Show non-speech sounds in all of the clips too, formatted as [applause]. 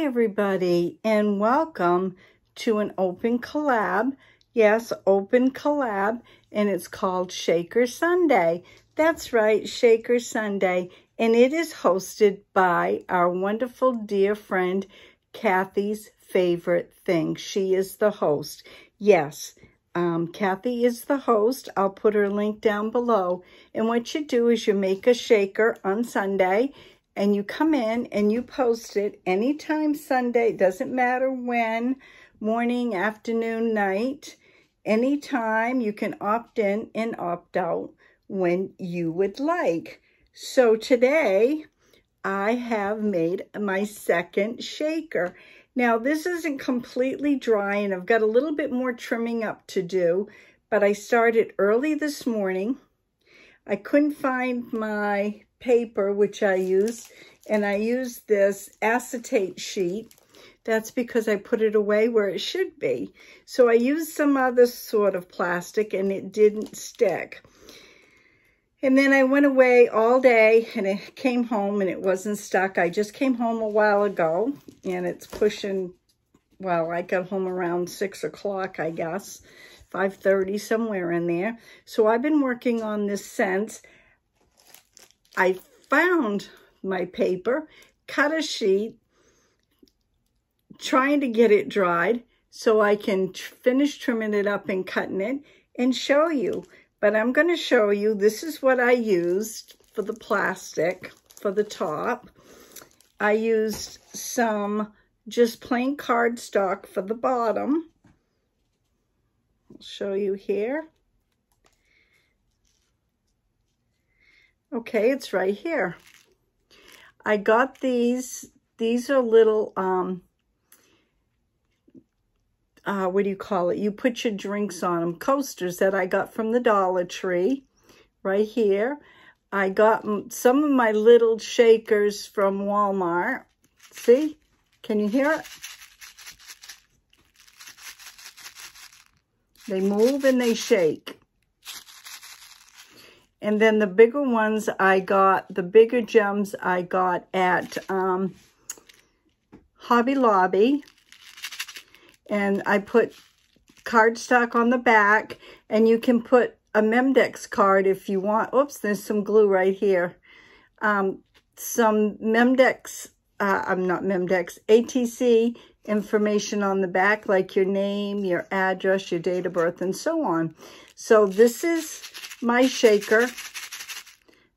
Everybody, and welcome to an open collab. Yes, open collab, and it's called Shaker Sunday. That's right, Shaker Sunday, and it is hosted by our wonderful dear friend, Kathy's Favorite Thing. She is the host. Yes, um, Kathy is the host. I'll put her link down below. And what you do is you make a shaker on Sunday and you come in and you post it anytime Sunday, doesn't matter when, morning, afternoon, night, anytime you can opt in and opt out when you would like. So today I have made my second shaker. Now this isn't completely dry and I've got a little bit more trimming up to do, but I started early this morning. I couldn't find my paper, which I use, and I use this acetate sheet. That's because I put it away where it should be. So I used some other sort of plastic and it didn't stick. And then I went away all day and it came home and it wasn't stuck. I just came home a while ago and it's pushing, well, I got home around 6 o'clock, I guess, 5.30, somewhere in there. So I've been working on this since. I found my paper, cut a sheet, trying to get it dried so I can finish trimming it up and cutting it and show you. But I'm going to show you, this is what I used for the plastic for the top. I used some just plain cardstock for the bottom. I'll show you here. Okay, it's right here. I got these. These are little, um, uh, what do you call it? You put your drinks on them. Coasters that I got from the Dollar Tree right here. I got some of my little shakers from Walmart. See? Can you hear it? They move and they shake. And then the bigger ones I got, the bigger gems I got at um, Hobby Lobby. And I put cardstock on the back. And you can put a Memdex card if you want. Oops, there's some glue right here. Um, some Memdex, uh, I'm not Memdex, ATC information on the back, like your name, your address, your date of birth, and so on. So this is my shaker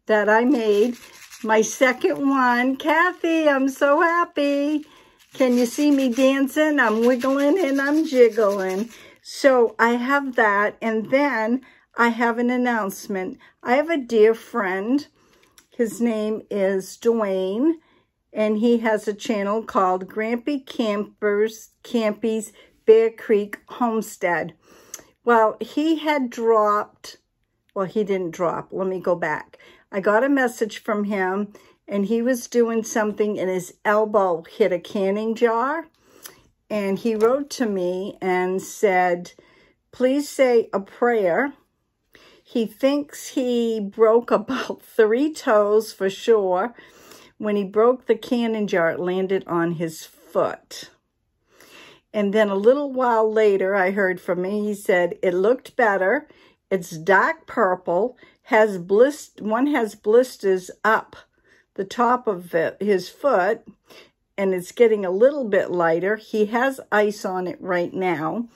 that I made. My second one. Kathy, I'm so happy. Can you see me dancing? I'm wiggling and I'm jiggling. So I have that. And then I have an announcement. I have a dear friend. His name is Duane. And he has a channel called Grampy Campers, Campy's Bear Creek Homestead. Well, he had dropped well, he didn't drop. Let me go back. I got a message from him, and he was doing something, and his elbow hit a canning jar. And he wrote to me and said, please say a prayer. He thinks he broke [laughs] about three toes for sure. When he broke the canning jar, it landed on his foot. And then a little while later, I heard from him. He said it looked better. It's dark purple, has blist one has blisters up the top of it, his foot, and it's getting a little bit lighter. He has ice on it right now,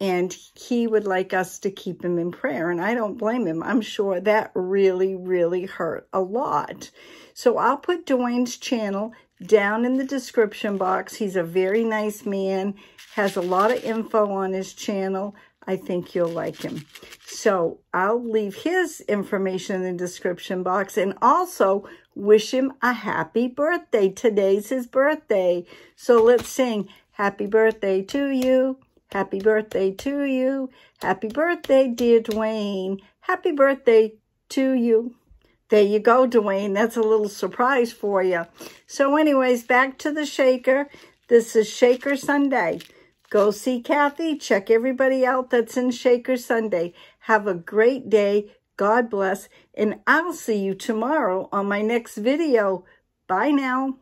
and he would like us to keep him in prayer, and I don't blame him. I'm sure that really, really hurt a lot. So I'll put Duane's channel down in the description box. He's a very nice man, has a lot of info on his channel. I think you'll like him. So I'll leave his information in the description box and also wish him a happy birthday. Today's his birthday. So let's sing happy birthday to you. Happy birthday to you. Happy birthday, dear Duane. Happy birthday to you. There you go, Duane. That's a little surprise for you. So anyways, back to the shaker. This is Shaker Sunday. Go see Kathy. Check everybody out that's in Shaker Sunday. Have a great day. God bless. And I'll see you tomorrow on my next video. Bye now.